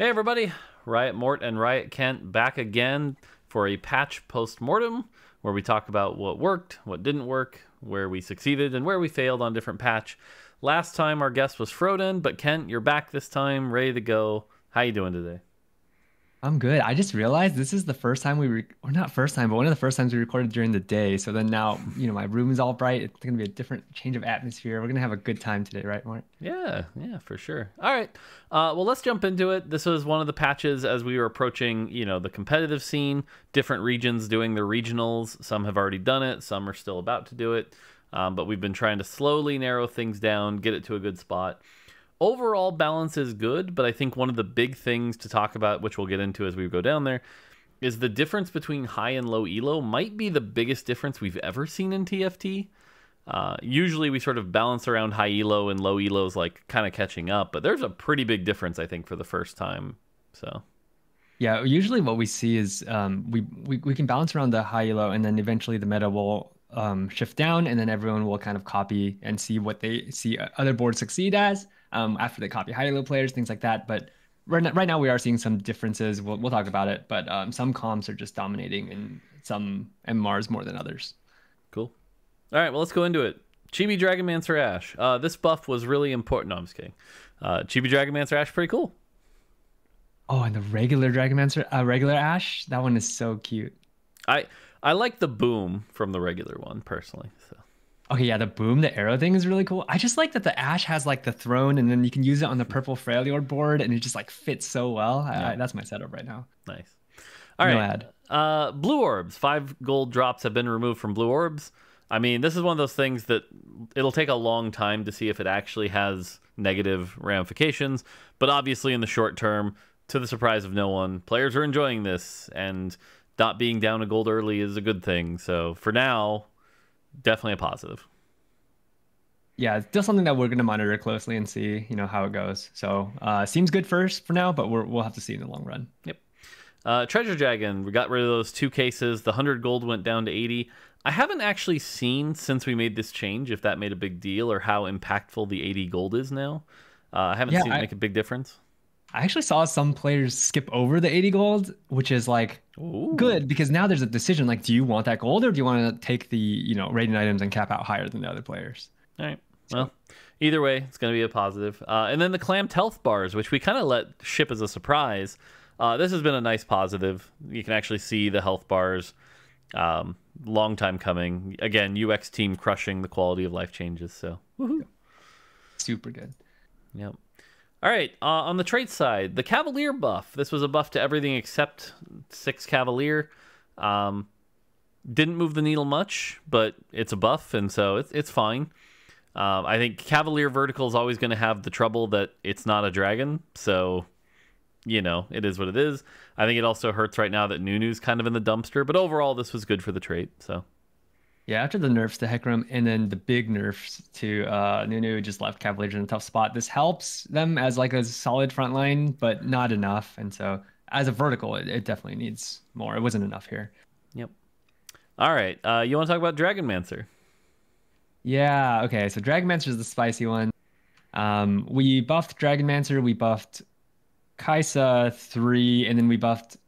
Hey everybody, Riot Mort and Riot Kent back again for a patch post-mortem where we talk about what worked, what didn't work, where we succeeded, and where we failed on different patch. Last time our guest was Frodan, but Kent, you're back this time, ready to go. How you doing today? I'm good. I just realized this is the first time we, re- or not first time, but one of the first times we recorded during the day. So then now, you know, my room is all bright. It's going to be a different change of atmosphere. We're going to have a good time today, right, Mark? Yeah, yeah, for sure. All right. Uh, well, let's jump into it. This was one of the patches as we were approaching, you know, the competitive scene, different regions doing their regionals. Some have already done it, some are still about to do it. Um, but we've been trying to slowly narrow things down, get it to a good spot overall balance is good, but I think one of the big things to talk about, which we'll get into as we go down there, is the difference between high and low elo might be the biggest difference we've ever seen in TFT. Uh, usually we sort of balance around high elo and low elo's like kind of catching up, but there's a pretty big difference I think for the first time. So yeah, usually what we see is um, we, we we can balance around the high elo, and then eventually the meta will um, shift down, and then everyone will kind of copy and see what they see other boards succeed as um, after they copy high elo players, things like that. But right now, right now we are seeing some differences. We'll, we'll talk about it, but um, some comps are just dominating and some MMRs more than others. Cool. All right, well, let's go into it. Chibi Dragonmancer Ashe. Uh, this buff was really important. No, I'm just kidding. Uh, Chibi Dragonmancer Ashe, pretty cool. Oh, and the regular Dragonmancer, uh, regular Ashe, that one is so cute. I I like the boom from the regular one personally. So Okay, yeah, the boom, the arrow thing is really cool. I just like that the Ashe has like the throne, and then you can use it on the purple Freljord board, and it just like fits so well. Yeah. I, that's my setup right now. Nice. All no right. Ad. Uh, blue orbs. Five gold drops have been removed from blue orbs. I mean, this is one of those things that it'll take a long time to see if it actually has negative ramifications. But obviously, in the short term, to the surprise of no one, players are enjoying this, and not being down a gold early is a good thing. So for now, definitely a positive. Yeah, it's still something that we're going to monitor closely and see, you know, how it goes. So uh, seems good first for now, but we will have to see in the long run. Yep. Uh, Treasure Dragon, we got rid of those two cases. The 100 gold went down to 80. I haven't actually seen since we made this change if that made a big deal or how impactful the 80 gold is now. Uh, I haven't yeah, seen it make a big difference. I actually saw some players skip over the 80 gold, which is like Ooh. good because now there's a decision like, do you want that gold or do you want to take the, you know, rating items and cap out higher than the other players? All right. Well, either way, it's going to be a positive. Uh, and then the clamped health bars, which we kind of let ship as a surprise. Uh, this has been a nice positive. You can actually see the health bars. Um, long time coming. Again, UX team crushing the quality of life changes. So, woohoo. super good. Yep. All right, uh, on the trait side, the Cavalier buff. This was a buff to everything except six Cavalier. Um, didn't move the needle much, but it's a buff, and so it's it's fine. Uh, I think Cavalier Vertical is always going to have the trouble that it's not a dragon, so you know it is what it is. I think it also hurts right now that Nunu's kind of in the dumpster, but overall this was good for the trait. So yeah, after the nerfs to Hecarim and then the big nerfs to uh, Nunu just left Cavaliers in a tough spot. This helps them as like a solid front line, but not enough. And so as a vertical, it, it definitely needs more. It wasn't enough here. Yep. All right. Uh, you want to talk about Dragonmancer? Yeah. Okay. So Dragonmancer is the spicy one. Um, we buffed Dragonmancer. We buffed Kai'Sa three, and then we buffed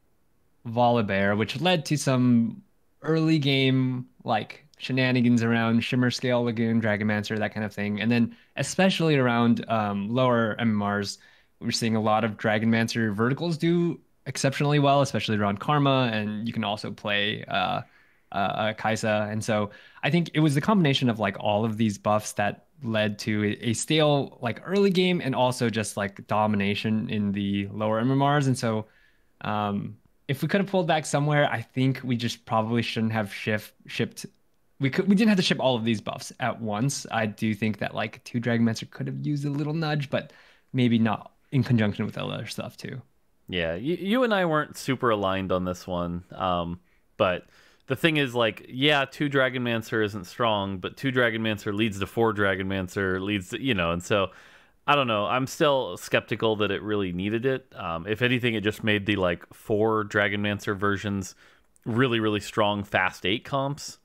Volibear, which led to some early game like shenanigans around Shimmer Scale Lagoon, Dragonmancer, that kind of thing. And then especially around um, lower MMRs, we're seeing a lot of Dragonmancer verticals do exceptionally well, especially around Karma. And you can also play uh, uh, uh, Kai'Sa. And so I think it was the combination of like all of these buffs that led to a, a stale like early game and also just like domination in the lower MMRs. And so um, if we could have pulled back somewhere, I think we just probably shouldn't have shift shipped. We could we didn't have to ship all of these buffs at once. I do think that like two Dragonmancer could have used a little nudge, but maybe not in conjunction with other stuff too. Yeah, you, you and I weren't super aligned on this one, um, but the thing is like yeah two dragonmancer isn't strong but two dragonmancer leads to four dragonmancer leads to you know and so I don't know. I'm still skeptical that it really needed it. Um, if anything, it just made the like four Dragonmancer versions really, really strong fast eight comps,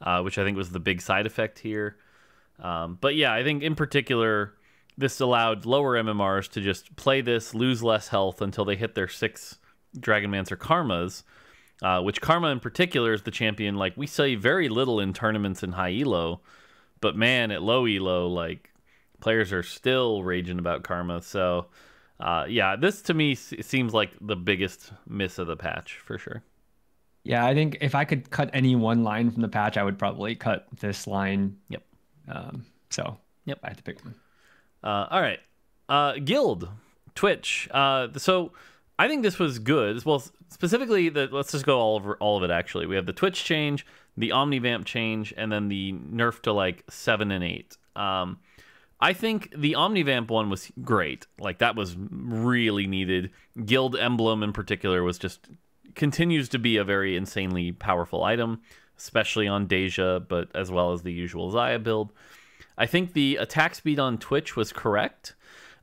uh, which I think was the big side effect here. Um, but yeah, I think in particular, this allowed lower MMRs to just play this, lose less health until they hit their six Dragonmancer Karmas, uh, which Karma in particular is the champion. Like we say very little in tournaments in high elo, but man, at low elo, like players are still raging about Karma. So, uh, yeah, this to me seems like the biggest miss of the patch for sure. Yeah, I think if I could cut any one line from the patch, I would probably cut this line. Yep. Um, so Yep. I had to pick one. Uh, all right. Uh, Guild, Twitch. Uh, so I think this was good. Well, specifically, the, let's just go all over all of it. Actually, we have the Twitch change, the Omnivamp change, and then the nerf to like seven and eight. Um, I think the Omnivamp one was great. Like that was really needed. Guild emblem in particular was just continues to be a very insanely powerful item, especially on Daeja, but as well as the usual Xayah build. I think the attack speed on Twitch was correct.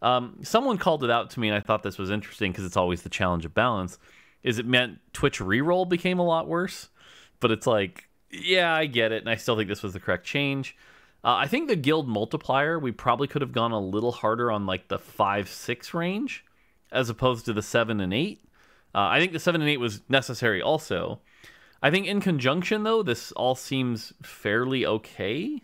Um, someone called it out to me, and I thought this was interesting because it's always the challenge of balance. Is it meant Twitch reroll became a lot worse? But it's like, yeah, I get it, and I still think this was the correct change. Uh, I think the guild multiplier we probably could have gone a little harder on like the five six range as opposed to the seven and eight. Uh, I think the seven and eight was necessary also. I think in conjunction though, this all seems fairly okay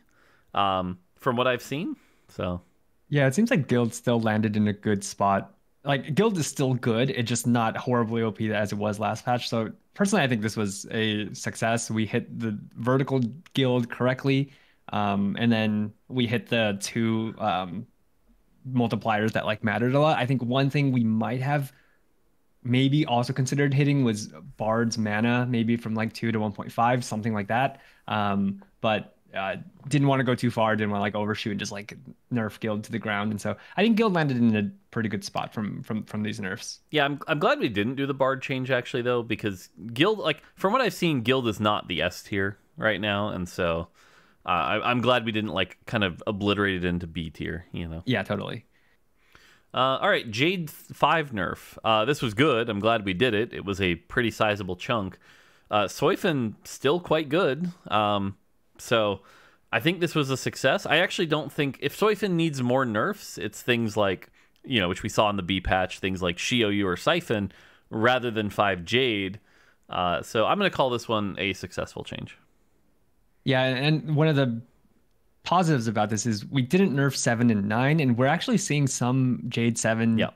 um, from what I've seen. So Yeah, it seems like Guild still landed in a good spot. Like Guild is still good, it's just not horribly OP as it was last patch. So personally, I think this was a success. We hit the vertical Guild correctly, um, and then we hit the two um, multipliers that like mattered a lot. I think one thing we might have maybe also considered hitting was Bard's mana, maybe from like two to 1.5, something like that. Um, but uh, didn't want to go too far, didn't want to like overshoot and just like nerf Guild to the ground. And so I think Guild landed in a pretty good spot from from from these nerfs. yeah, I'm I'm glad we didn't do the bard change actually though because guild like from what I've seen, guild is not the S tier right now, and so uh, I, I'm glad we didn't like kind of obliterate it into B tier. You know. Yeah, totally. Uh, all right, Jade 5 nerf. Uh, this was good. I'm glad we did it. It was a pretty sizable chunk. Uh, still quite good. Um, so I think this was a success. I actually don't think if Soifin needs more nerfs, it's things like, you know, which we saw in the B patch, things like Shioyu or Sy'fen rather than 5 Jade. Uh, so I'm going to call this one a successful change. Yeah, and one of the positives about this is we didn't nerf seven and nine, and we're actually seeing some Jade seven Yeah.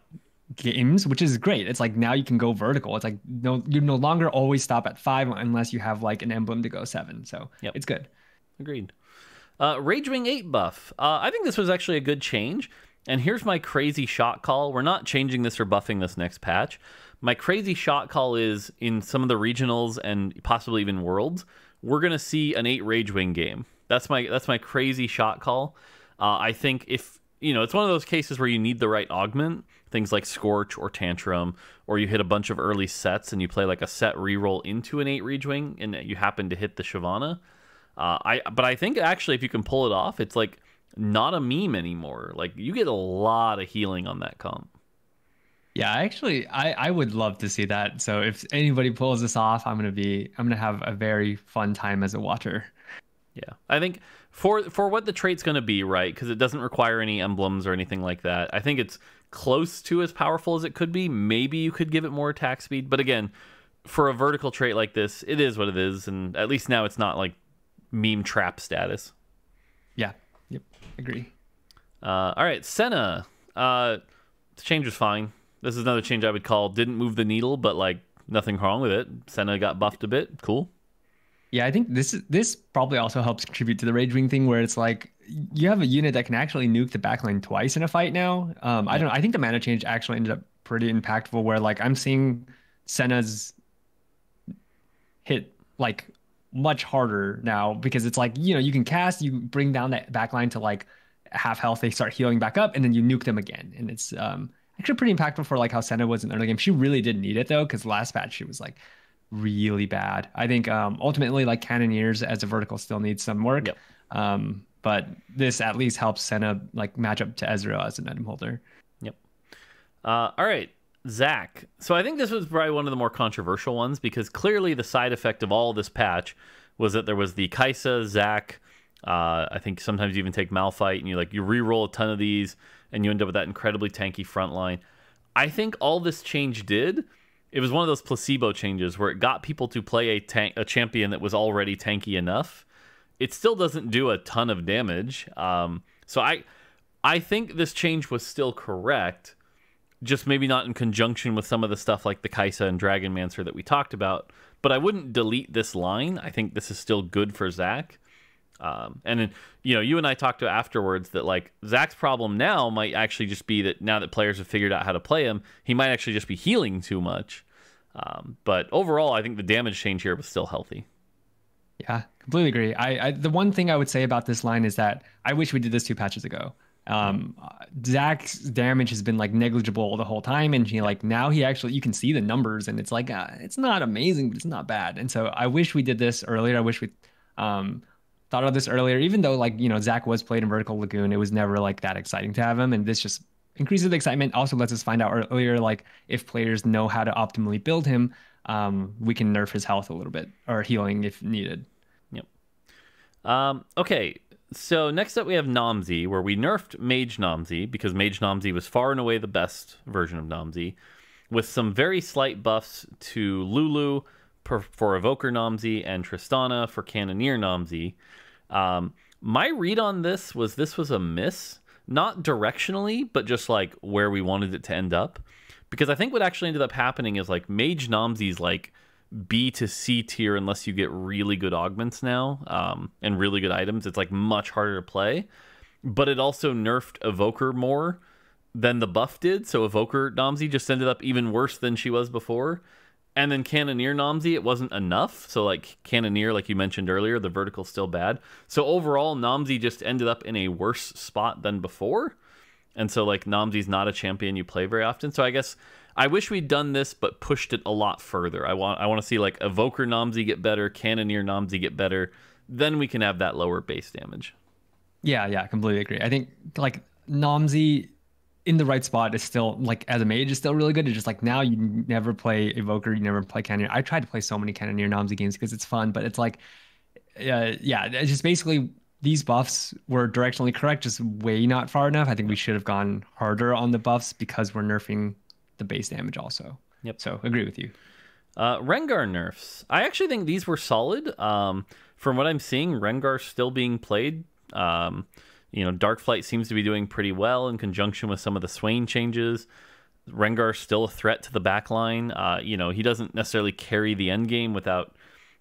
games, which is great. It's like now you can go vertical. It's like no, you no longer always stop at five unless you have like an emblem to go seven. So Yep. it's good. Agreed. Uh, Ragewing 8 buff. Uh, I think this was actually a good change. And here's my crazy shot call. We're not changing this or buffing this next patch. My crazy shot call is in some of the regionals and possibly even worlds, we're gonna see an 8 Ragewing game. That's my that's my crazy shot call. Uh, I think if you know, it's one of those cases where you need the right augment, things like Scorch or Tantrum, or you hit a bunch of early sets and you play like a set reroll into an 8 Ragewing and you happen to hit the Shyvana. Uh, I but I think actually if you can pull it off, it's like not a meme anymore. Like you get a lot of healing on that comp. Yeah, actually, I I would love to see that. So if anybody pulls this off, I'm gonna be I'm gonna have a very fun time as a watcher. Yeah, I think for for what the trait's going to be, right? Because it doesn't require any emblems or anything like that. I think it's close to as powerful as it could be. Maybe you could give it more attack speed, but again, for a vertical trait like this, it is what it is, and at least now it's not like meme trap status. Yeah. Yep. Agree. Uh, all right, Senna. Uh, the change was fine. This is another change I would call didn't move the needle, but like nothing wrong with it. Senna got buffed a bit. Cool. Yeah, I think this is this probably also helps contribute to the Ragewing thing where it's like you have a unit that can actually nuke the backline twice in a fight now. Um, I don't know. I think the mana change actually ended up pretty impactful where like I'm seeing Senna's hit like much harder now because it's like, you know, you can cast, you bring down that backline to like half health, they start healing back up, and then you nuke them again. And it's um actually pretty impactful for like how Senna was in the early game. She really did need it though, because last patch she was like really bad. I think um, ultimately, like Cannoneers as a vertical still needs some work. Yep. Um, but this at least helps Senna like match up to Ezreal as an item holder. Yep. Uh, all right, Zac. So I think this was probably one of the more controversial ones because clearly the side effect of all this patch was that there was the Kai'Sa, Zac, Uh, I think sometimes you even take Malphite and you like you re-roll a ton of these and you end up with that incredibly tanky front line. I think all this change did, it was one of those placebo changes where it got people to play a tank a champion that was already tanky enough. It still doesn't do a ton of damage. Um, so I I think this change was still correct, just maybe not in conjunction with some of the stuff like the Kai'Sa and Dragonmancer that we talked about. But I wouldn't delete this line. I think this is still good for Zac. Um, and you know, you and I talked to afterwards that like Zac's problem now might actually just be that now that players have figured out how to play him, he might actually just be healing too much. Um, but overall, I think the damage change here was still healthy. Yeah, completely agree. I, I, the one thing I would say about this line is that I wish we did this two patches ago. Um, Zac's damage has been like negligible the whole time, and he like now he actually you can see the numbers, and it's like uh, it's not amazing, but it's not bad. And so I wish we did this earlier. I wish we um thought of this earlier, even though like, you know, Zac was played in Vertical Lagoon, it was never like that exciting to have him. And this just increases the excitement. Also lets us find out earlier, like if players know how to optimally build him, um, we can nerf his health a little bit or healing if needed. Yep. Um, okay. So next up we have Nomsy, where we nerfed Mage Nomsy because Mage Nomsy was far and away the best version of Nomsy, with some very slight buffs to Lulu, per, for Evoker Nomsy and Tristana for Cannoneer Nomsy. Um, my read on this was this was a miss, not directionally, but just like where we wanted it to end up. Because I think what actually ended up happening is like Mage Nomsy's like B to C tier unless you get really good augments now um, and really good items. It's like much harder to play. But it also nerfed Evoker more than the buff did. So Evoker Nomsy just ended up even worse than she was before. And then Cannoneer Nomsy, it wasn't enough. So like Cannoneer, like you mentioned earlier, the vertical's still bad. So overall, Nomsy just ended up in a worse spot than before. And so like Nomsy's not a champion you play very often. So I guess I wish we'd done this, but pushed it a lot further. I want I want to see like Evoker Nomsy get better, Cannoneer Nomsy get better. Then we can have that lower base damage. Yeah, yeah, completely agree. I think like Nomsy in the right spot is still like as a mage is still really good. It's just like now you never play evoker, you never play cannoneer. I tried to play so many cannoneer Nomsy games because it's fun, but it's like, uh, yeah, it's just basically these buffs were directionally correct, just way not far enough. I think we should have gone harder on the buffs because we're nerfing the base damage also. Yep. So agree with you. Uh, Rengar nerfs. I actually think these were solid. Um, from what I'm seeing, Rengar still being played. Um, you know, Darkflight seems to be doing pretty well in conjunction with some of the Swain changes. Rengar's still a threat to the backline. Uh, you know, he doesn't necessarily carry the end game without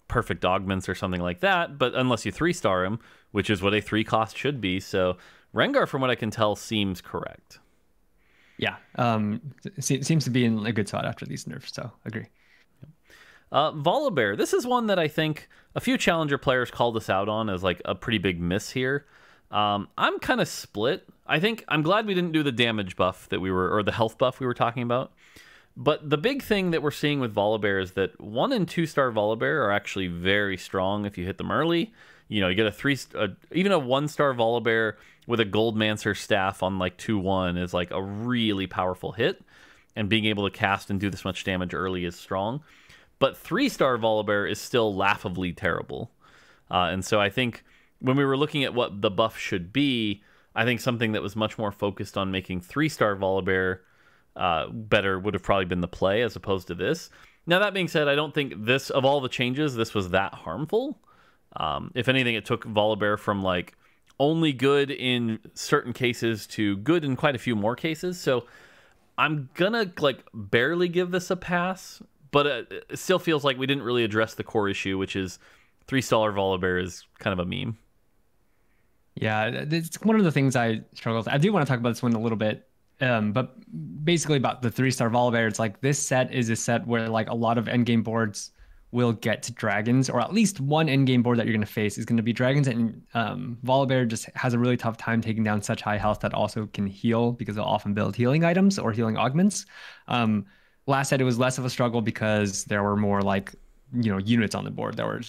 perfect augments or something like that, but unless you three star him, which is what a three cost should be. So Rengar, from what I can tell, seems correct. Yeah, um, seems to be in a good spot after these nerfs. So agree. Uh, Volibear, this is one that I think a few challenger players called us out on as like a pretty big miss here. Um, I'm kind of split. I think I'm glad we didn't do the damage buff that we were, or the health buff we were talking about. But the big thing that we're seeing with Volibear is that one and two star Volibear are actually very strong if you hit them early. You know, you get a three, a, even a one star Volibear with a Goldmancer staff on like 2 1 is like a really powerful hit. And being able to cast and do this much damage early is strong. But three star Volibear is still laughably terrible. Uh, and so I think when we were looking at what the buff should be, I think something that was much more focused on making three star Volibear uh, better would have probably been the play as opposed to this. Now that being said, I don't think this of all the changes, this was that harmful. Um, if anything, it took Volibear from like only good in certain cases to good in quite a few more cases. So I'm gonna like barely give this a pass, but it still feels like we didn't really address the core issue, which is three star Volibear is kind of a meme. Yeah, it's one of the things I struggle with. I do want to talk about this one a little bit, um, but basically about the three star Volibear. It's like this set is a set where like a lot of endgame boards will get to dragons, or at least one endgame board that you're going to face is going to be dragons. And um, Volibear just has a really tough time taking down such high health that also can heal because they'll often build healing items or healing augments. Um, last set it was less of a struggle because there were more like you know units on the board. There were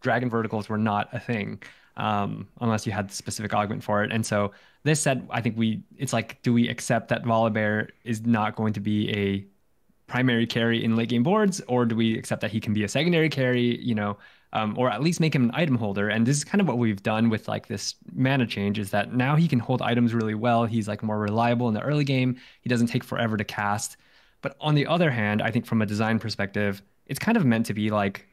dragon verticals were not a thing um, unless you had the specific augment for it. And so this said, I think we it's like, do we accept that Volibear is not going to be a primary carry in late game boards, or do we accept that he can be a secondary carry? You know, um, or at least make him an item holder. And this is kind of what we've done with like this mana change is that now he can hold items really well. He's like more reliable in the early game. He doesn't take forever to cast. But on the other hand, I think from a design perspective, it's kind of meant to be like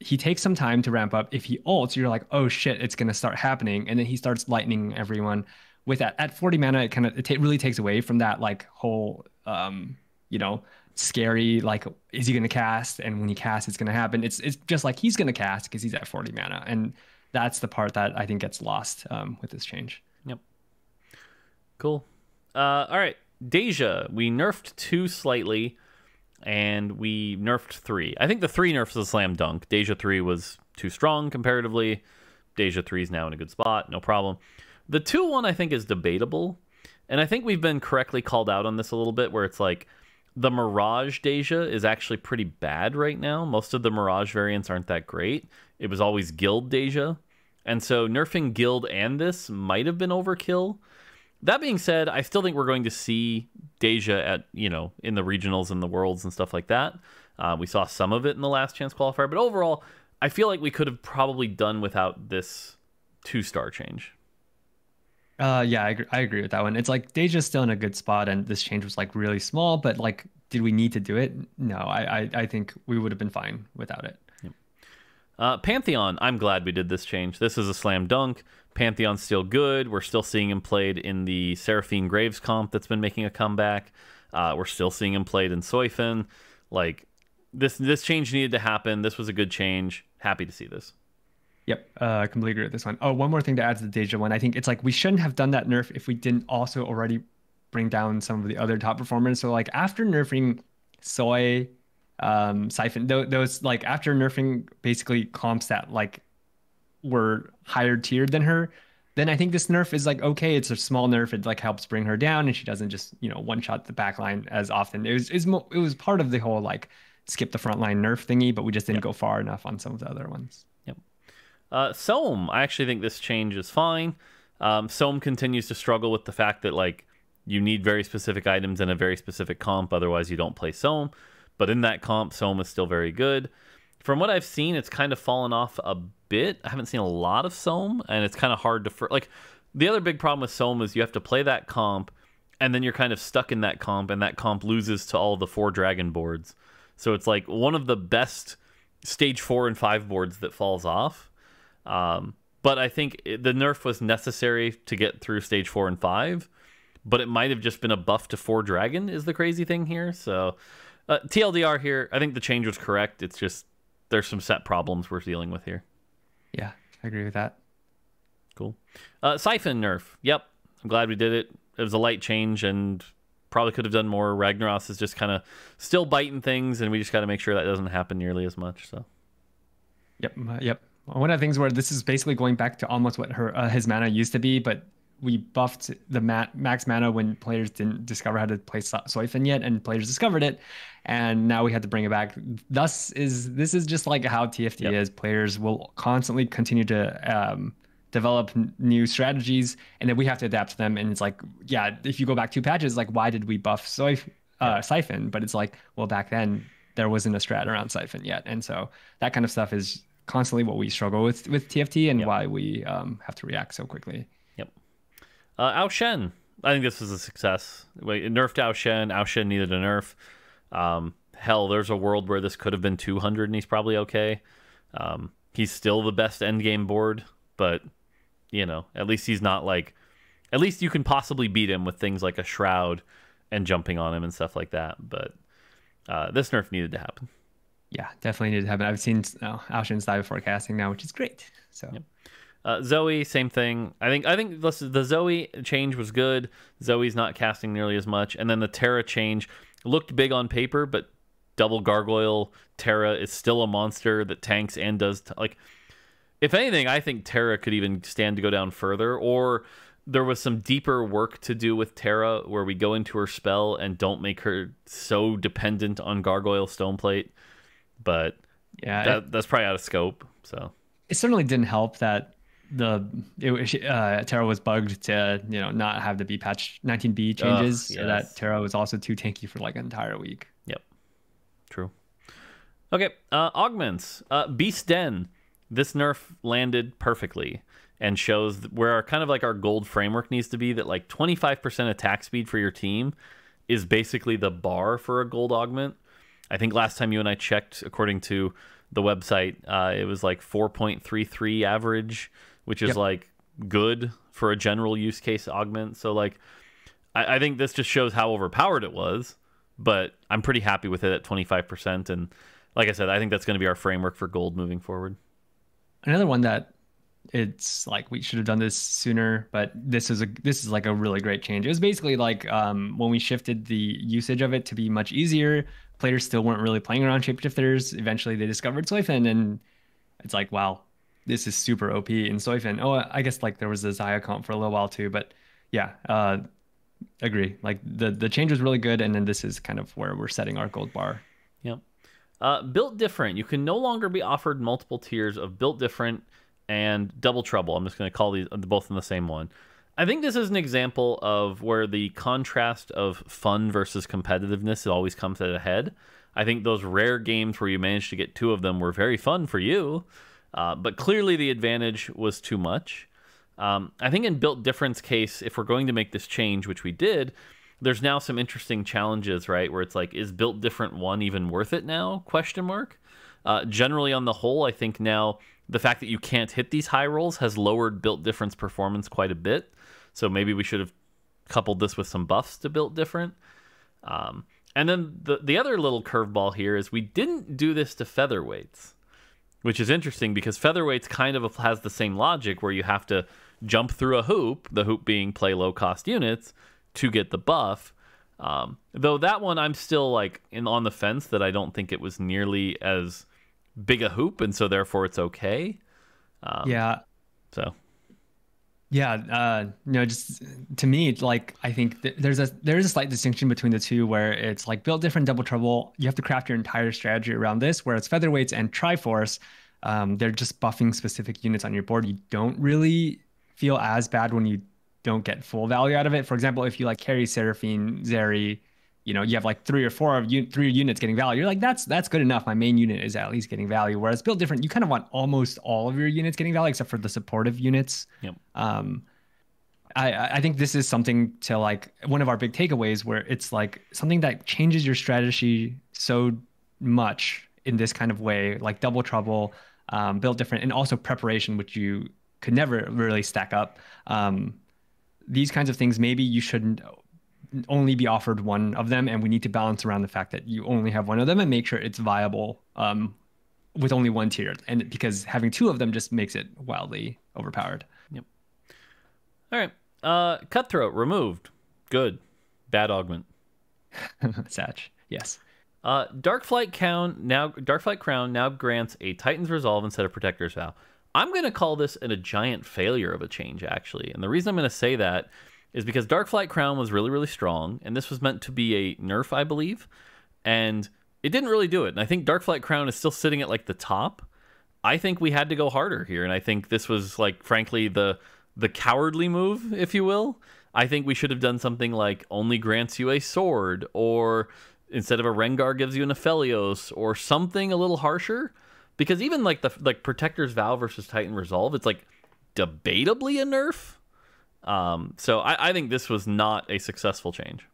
he takes some time to ramp up. If he ults, you're like, oh shit, it's gonna start happening, and then he starts lightning everyone. With that, at 40 mana, it kind of it really takes away from that like whole, um, you know, scary like is he going to cast? And when he casts it's going to happen. It's it's just like he's going to cast because he's at 40 mana. And that's the part that i think gets lost um, with this change. Yep. Cool. Uh, all right. Daeja. We nerfed two slightly and we nerfed three i think the three nerfs was a slam dunk Daeja three was too strong comparatively Daeja three is now in a good spot no problem the two one i think is debatable and i think we've been correctly called out on this a little bit where it's like the Mirage Daeja is actually pretty bad right now. Most of the Mirage variants aren't that great. It was always Guild Daeja. And so nerfing Guild and this might have been overkill. That being said, I still think we're going to see Daeja at, you know, in the regionals and the worlds and stuff like that. Uh, we saw some of it in the last chance qualifier, but overall, I feel like we could have probably done without this two star change. Uh, yeah, I agree, I agree with that one. It's like Daeja's still in a good spot, and this change was like really small, but like, did we need to do it? No, I, I, I think we would have been fine without it. Yep. Uh, Pantheon, I'm glad we did this change. This is a slam dunk. Pantheon's still good. We're still seeing him played in the Seraphine Graves comp that's been making a comeback. Uh, we're still seeing him played in Soifen. Like this, this change needed to happen. This was a good change. Happy to see this. Yep, uh, completely agree with this one. Oh, one more thing to add to the Daeja one. I think it's like we shouldn't have done that nerf if we didn't also already bring down some of the other top performers. So like after nerfing Soy, um, Sy'fen, those, those like after nerfing basically comps that like were higher tiered than her, then I think this nerf is like okay. It's a small nerf. It like helps bring her down, and she doesn't just you know one shot the backline as often. It was it was part of the whole like skip the front line nerf thingy, but we just didn't yep. go far enough on some of the other ones. Uh, Sohm, I actually think this change is fine. Um, continues to struggle with the fact that like you need very specific items in a very specific comp, otherwise you don't play Sohm. But in that comp, Sohm is still very good. From what I've seen, it's kind of fallen off a bit. I haven't seen a lot of Sohm, and it's kind of hard to like. The other big problem with Sohm is you have to play that comp, and then you're kind of stuck in that comp, and that comp loses to all the four dragon boards. So it's like one of the best stage four and five boards that falls off um, but I think the nerf was necessary to get through stage four and five. But it might have just been a buff to four dragon is the crazy thing here. So uh, TLDR here, I think the change was correct. It's just there's some set problems we're dealing with here. Yeah, I agree with that. Cool. Uh, Sy'fen nerf. Yep, I'm glad we did it. It was a light change and probably could have done more. Ragnaros is just kind of still biting things, and we just got to make sure that doesn't happen nearly as much. So. Yep. Uh, yep one of the things where this is basically going back to almost what her uh, his mana used to be, but we buffed the mat, max mana when players didn't discover how to play so- yet, and players discovered it, and now we had to bring it back. Thus, is this is just like how TFT yep. is. Players will constantly continue to um, develop n- new strategies, and then we have to adapt to them. And it's like, yeah, if you go back two patches, like why did we buff Soif uh. Sy'fen? But it's like, well, back then there wasn't a strat around Sy'fen yet, and so that kind of stuff is constantly what we struggle with with TFT and yep. why we um, have to react so quickly. Uh, Ao Shin, I think this was a success. Wait, nerfed Ao Shin. Ao Shin needed a nerf. Um, hell, there's a world where this could have been 200 and he's probably okay. Um, he's still the best endgame board, but you know, at least he's not like. At least you can possibly beat him with things like a shroud and jumping on him and stuff like that. But uh, this nerf needed to happen yeah, definitely needed to happen. I've seen uh, Ao Shin's dive forecasting now, which is great. So. Yep. Uh, Zoe, same thing. I think I think the Zoe change was good. Zoe's not casting nearly as much, and then the Terra change looked big on paper, but double gargoyle Terra is still a monster that tanks and does t- like. If anything, I think Terra could even stand to go down further, or there was some deeper work to do with Terra where we go into her spell and don't make her so dependent on gargoyle stoneplate but yeah, that, it, that's probably out of scope. So it certainly didn't help that the it, uh, Terra was bugged to you know not have the B patch 19B changes, yes. so that Terra was also too tanky for like an entire week. Yep, true. Okay, uh, augments. Uh, Beast Den. this nerf landed perfectly and shows where our kind of like our gold framework needs to be that like 25% attack speed for your team is basically the bar for a gold augment. I think last time you and I checked, according to the website, uh, it was like 4.33 average, which is yep. like good for a general use case augment. So like, I, I think this just shows how overpowered it was, but I'm pretty happy with it at 25%. And like I said, I think that's going to be our framework for gold moving forward. Another one that it's like we should have done this sooner, but this is a this is like a really great change. It was basically like um, when we shifted the usage of it to be much easier. Players still weren't really playing around shapeshifters. Eventually, they discovered Soyfen, and it's like, wow, this is super OP in Soyfen. Oh, I guess like there was a Xayah comp for a little while too, but yeah, uh, agree. Like the the change was really good, and then this is kind of where we're setting our gold bar. Yep. Uh, built different. You can no longer be offered multiple tiers of built different and double trouble. I'm just going to call these both in the same one. I think this is an example of where the contrast of fun versus competitiveness always comes at a head. I think those rare games where you managed to get two of them were very fun for you, uh, but clearly the advantage was too much. Um, I think in built difference case, if we're going to make this change, which we did, there's now some interesting challenges, right? Where it's like, is built different one even worth it now? Question mark. Uh, generally, on the whole, I think now the fact that you can't hit these high rolls has lowered built difference performance quite a bit. So maybe we should have coupled this with some buffs to built different. Um, and then the the other little curveball here is we didn't do this to featherweights, which is interesting because featherweights kind of has the same logic where you have to jump through a hoop, the hoop being play low cost units, to get the buff. Um, though that one I'm still like in on the fence that I don't think it was nearly as big a hoop, and so therefore it's okay. Um, yeah. So. Yeah, uh, you know, just to me, like I think th- there's a there's a slight distinction between the two where it's like build different double trouble. You have to craft your entire strategy around this. Whereas featherweights and Triforce, um, they're just buffing specific units on your board. You don't really feel as bad when you don't get full value out of it. For example, if you like carry Seraphine, Zeri, you know, you have like three or four of you, three units getting value. You're like, that's that's good enough. My main unit is at least getting value. Whereas built different, you kind of want almost all of your units getting value, except for the supportive units. Yep. Um, I I think this is something to like one of our big takeaways where it's like something that changes your strategy so much in this kind of way, like double trouble, um, built different, and also preparation, which you could never really stack up. Um, these kinds of things, maybe you shouldn't only be offered one of them, and we need to balance around the fact that you only have one of them and make sure it's viable um, with only one tier. And because having two of them just makes it wildly overpowered. Yep. All right. Uh, cutthroat removed. Good. Bad augment. Satch. Yes. Uh, Darkflight Crown now Darkflight Crown now grants a Titan's Resolve instead of Protector's Vow. I'm going to call this a giant failure of a change, actually. And the reason I'm going to say that is because Darkflight Crown was really, really strong, and this was meant to be a nerf, I believe, and it didn't really do it. And I think Darkflight Crown is still sitting at like the top. I think we had to go harder here, and I think this was like, frankly, the the cowardly move, if you will. I think we should have done something like only grants you a sword, or instead of a Rengar gives you an Aphelios, or something a little harsher. Because even like the like Protector's Vow versus Titan Resolve, it's like debatably a nerf um, so I, I, think this was not a successful change.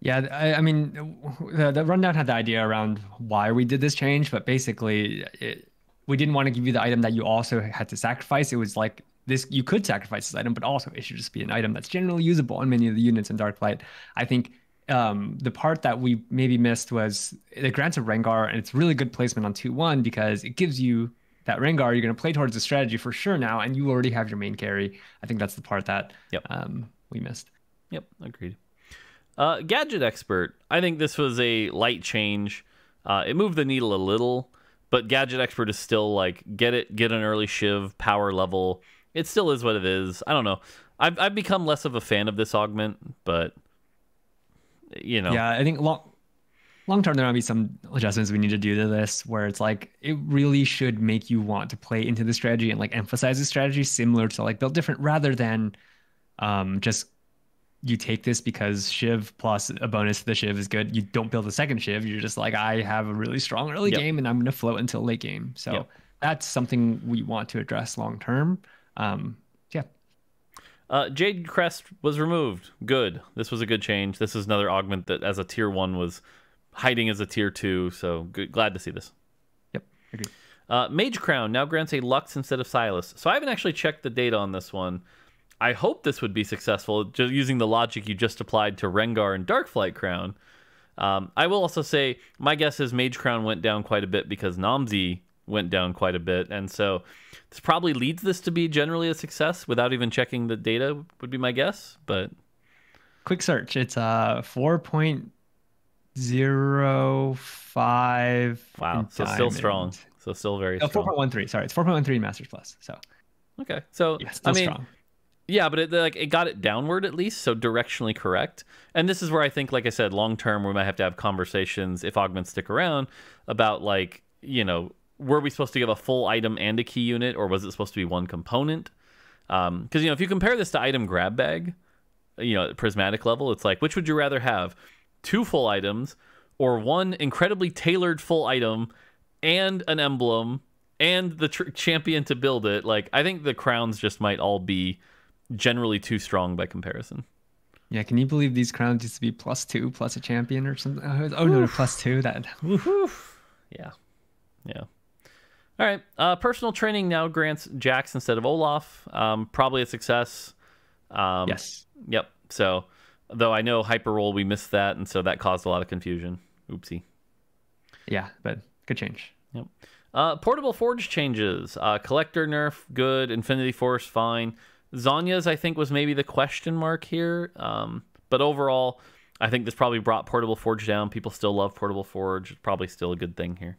Yeah, I, I mean, the, the, rundown had the idea around why we did this change, but basically, it, we didn't want to give you the item that you also had to sacrifice. It was like this: you could sacrifice this item, but also it should just be an item that's generally usable on many of the units in Darkflight. I think um, the part that we maybe missed was it grants a Rengar, and it's really good placement on two one because it gives you that Rengar, you're going to play towards the strategy for sure now, and you already have your main carry. I think that's the part that yep. um, we missed. Yep, agreed. Uh, Gadget Expert, I think this was a light change. Uh, it moved the needle a little, but Gadget Expert is still like get it, get an early Shiv power level. It still is what it is. I don't know. I've I've become less of a fan of this augment, but you know. Yeah, I think long long term, there might be some adjustments we need to do to this where it's like it really should make you want to play into the strategy and like emphasize the strategy similar to like build different rather than um, just you take this because Shiv plus a bonus to the Shiv is good. You don't build a second Shiv. You're just like, I have a really strong early yep. game and I'm going to float until late game. So yep. that's something we want to address long term. Um, yeah. Uh, Jade Crest was removed. Good. This was a good change. This is another augment that, as a tier one, was hiding as a tier two. So good, glad to see this. Yep. Agree. Uh, Mage Crown now grants a Lux instead of Sylas. So I haven't actually checked the data on this one. I hope this would be successful, just using the logic you just applied to Rengar and Darkflight Crown. Um, I will also say my guess is Mage Crown went down quite a bit because Nomsy went down quite a bit, and so this probably leads this to be generally a success without even checking the data. Would be my guess, but quick search. It's uh four point zero five. Wow, so still strong. So still very oh, strong. Four point one three. Sorry, it's four point one three Masters Plus. So okay, so yeah, I mean. Strong. Yeah, but it like it got it downward at least, so directionally correct. And this is where I think, like I said, long term we might have to have conversations if augments stick around about like you know were we supposed to give a full item and a key unit, or was it supposed to be one component? Because um, you know if you compare this to item grab bag, you know prismatic level, it's like which would you rather have, two full items or one incredibly tailored full item and an emblem and the tr- champion to build it? Like I think the crowns just might all be generally too strong by comparison. Yeah, can you believe these crowns used to be plus two, plus a champion or something? Oh, oh no, plus two. That. Oof. Yeah, yeah. All right. Uh, personal training now grants Jax instead of Olaf. Um, probably a success. Um, yes. Yep. So, though I know hyper roll, we missed that, and so that caused a lot of confusion. Oopsie. Yeah, but good change. Yep. Uh, portable forge changes. Uh, collector nerf, good. Infinity Force, fine. Zhonya's, I think, was maybe the question mark here. Um, but overall, I think this probably brought Portable Forge down. People still love Portable Forge. It's probably still a good thing here.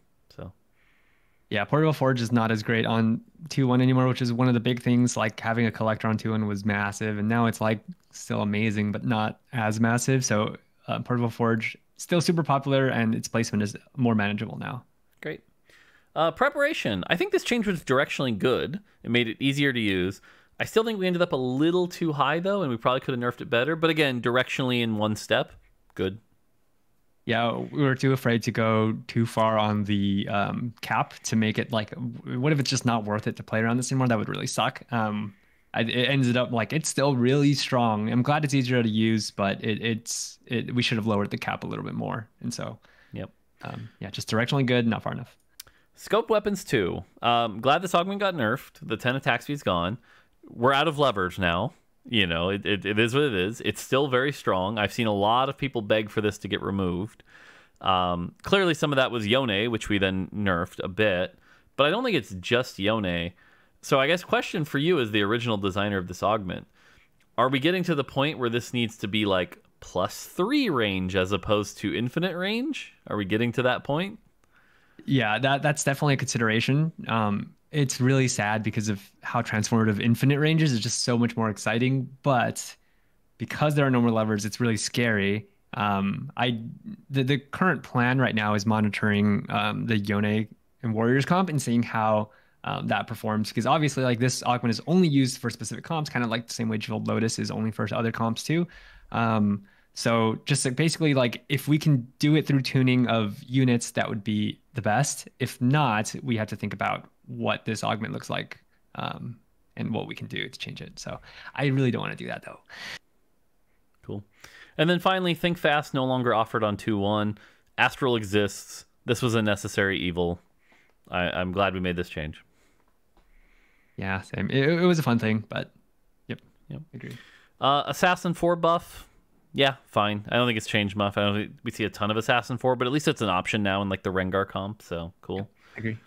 Yeah, Portable Forge is not as great on 2 1 anymore, which is one of the big things. Like having a collector on 2 1 was massive, and now it's like still amazing, but not as massive. So, uh, Portable Forge still super popular, and its placement is more manageable now. Great. Uh, preparation. I think this change was directionally good. It made it easier to use. I still think we ended up a little too high though, and we probably could have nerfed it better. But again, directionally in one step, good. Yeah, we were too afraid to go too far on the um, cap to make it like, what if it's just not worth it to play around this anymore? That would really suck. Um, it ended up like it's still really strong. I'm glad it's easier to use, but it, it's it, we should have lowered the cap a little bit more. And so, yep, um, yeah, just directionally good, not far enough. Scope weapons too. Um, glad this augment got nerfed. The 10 attack speed's gone we're out of levers now. You know, it, it, it is what it is. It's still very strong. I've seen a lot of people beg for this to get removed. Um, clearly, some of that was Yone, which we then nerfed a bit, but I don't think it's just Yone. So, I guess question for you as the original designer of this augment: Are we getting to the point where this needs to be like plus three range as opposed to infinite range? Are we getting to that point? Yeah, that that's definitely a consideration. Um, it's really sad because of how transformative infinite ranges is just so much more exciting. But because there are no more levers, it's really scary. Um, I the, the current plan right now is monitoring um, the Yone and Warriors comp and seeing how um, that performs because obviously like this augment is only used for specific comps, kind of like the same way Jeweled Lotus is only for other comps too. Um, so just basically like if we can do it through tuning of units, that would be the best. If not, we have to think about what this augment looks like um, and what we can do to change it. So I really don't want to do that though. Cool. And then finally, Think Fast no longer offered on 2 1. Astral exists. This was a necessary evil. I, am glad we made this change. Yeah, same. It, it, was a fun thing, but yep. Yep. Agree. Uh, Assassin 4 buff. Yeah, fine. I don't think it's changed much. I don't think we see a ton of Assassin 4, but at least it's an option now in like the Rengar comp, so cool. Yep. Agree.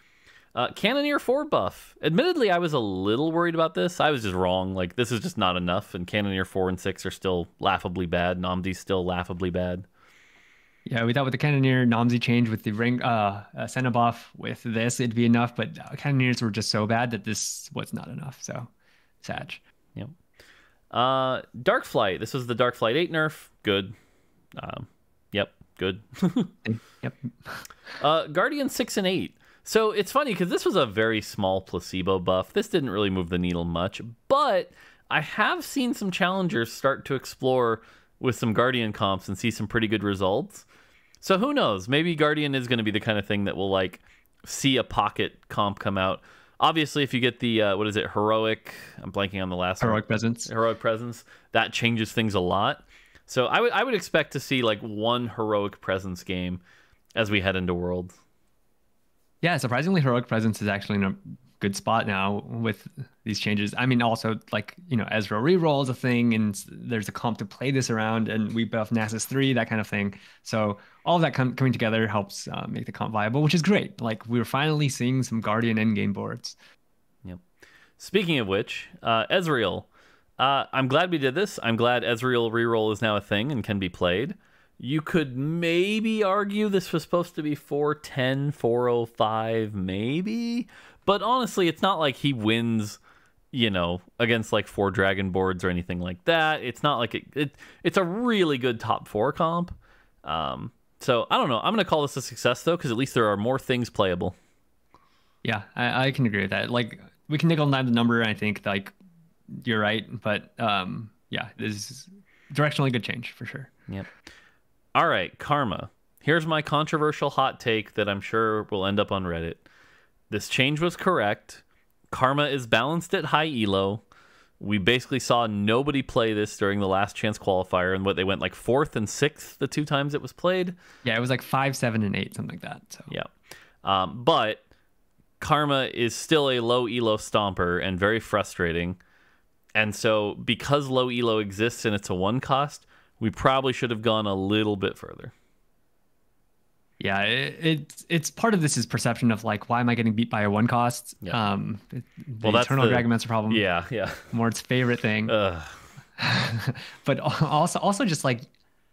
Uh, Cannoneer 4 buff. Admittedly, I was a little worried about this. I was just wrong. Like, this is just not enough, and Cannoneer 4 and 6 are still laughably bad. Nomsy's still laughably bad. Yeah, we thought with the Cannoneer, Nomsy change with the ring, uh, uh Senna buff with this, it'd be enough, but uh, Cannoneers were just so bad that this was not enough. So, sad. Yep. Uh, Dark Flight. This was the Dark Flight 8 nerf. Good. Um, yep, good. yep. Uh, Guardian 6 and 8. So it's funny because this was a very small placebo buff. This didn't really move the needle much, but I have seen some challengers start to explore with some Guardian comps and see some pretty good results. So who knows? Maybe Guardian is going to be the kind of thing that will like see a pocket comp come out. Obviously, if you get the uh, what is it, heroic? I'm blanking on the last Heroic one. presence. Heroic presence that changes things a lot. So I would I would expect to see like one heroic presence game as we head into Worlds. Yeah, surprisingly, heroic presence is actually good spot now with these changes. I mean, also like you know, Ezreal reroll is a thing, and there's a comp to play this around, and we buff Nasus three, that kind of thing. So all of that com- coming together helps uh, make the comp viable, which is great. Like we're finally seeing some Guardian endgame boards. Yep. Speaking of which, uh, Ezreal. Uh, I'm glad we did this. I'm glad Ezreal reroll is now a thing and can be played. You could maybe argue this was supposed to be 410, 405, maybe. But honestly, it's not like he wins, you know, against like four dragon boards or anything like that. It's not like it, it it's a really good top four comp. Um, so I don't know. I'm gonna call this a success though, because at least there are more things playable. Yeah, I, I can agree with that. Like we can nickel and dime the number. I think like you're right, but um, yeah, this is directionally good change for sure. Yep. All right, Karma. Here's my controversial hot take that I'm sure will end up on Reddit. This change was correct. Karma is balanced at high elo. We basically saw nobody play this during the last chance qualifier, and what they went like fourth and sixth the two times it was played. Yeah, it was like five, seven, and eight, something like that. So Yeah. Um, but Karma is still a low elo stomper and very frustrating. And so, because low elo exists and it's a one cost, we probably should have gone a little bit further. Yeah, it, it's it's part of this is perception of like why am I getting beat by a one cost? Yeah. Um, the Well, that's eternal the- Dragonmancer problem. Yeah, yeah. Mort's favorite thing. But also also just like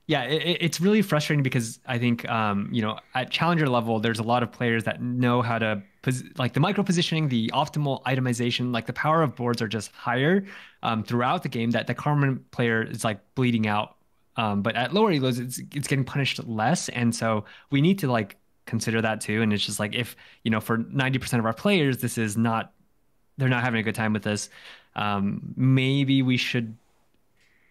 yeah it- it's really frustrating because i think um you know at challenger level there's a lot of players that know how to pos- like the micro positioning the optimal itemization like the power of boards are just higher um, throughout the game that the Karma player is like bleeding out um, but at lower elos it's it's getting punished less. And so we need to like consider that too. And it's just like if you know for 90% of our players this is not they're not having a good time with this. Um, maybe we should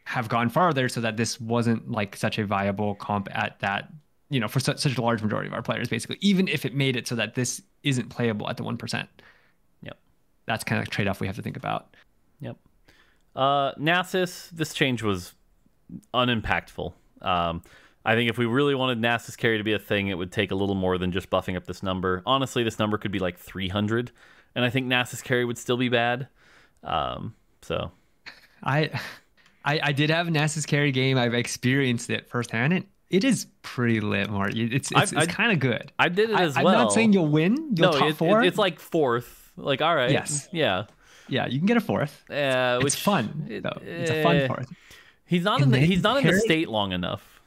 have gone farther so that this wasn't like such a viable comp at that you know for such, such a large majority of our players basically even if it made it so that this isn't playable at the 1% Yep. that's kind of a trade-off we have to think about. Yep. Uh, Nasus, this change was unimpactful. Um, I think if we really wanted Nasus carry to be a thing, it would take a little more than just buffing up this number. Honestly, this number could be like 300, and I think Nasus carry would still be bad. Um, so I, I i did have a nasus carry game i've experienced it firsthand and it is pretty lit Mark. it's it's, it's kind of good I did it I, well. i'm not saying you'll win you'll no, top it- it- it's like fourth. Like, all right. Yes. Yeah. yeah you can get a fourth Uh, it's which, fun it- though it's a fun eh, fourth He's not in the he's not in the state long enough.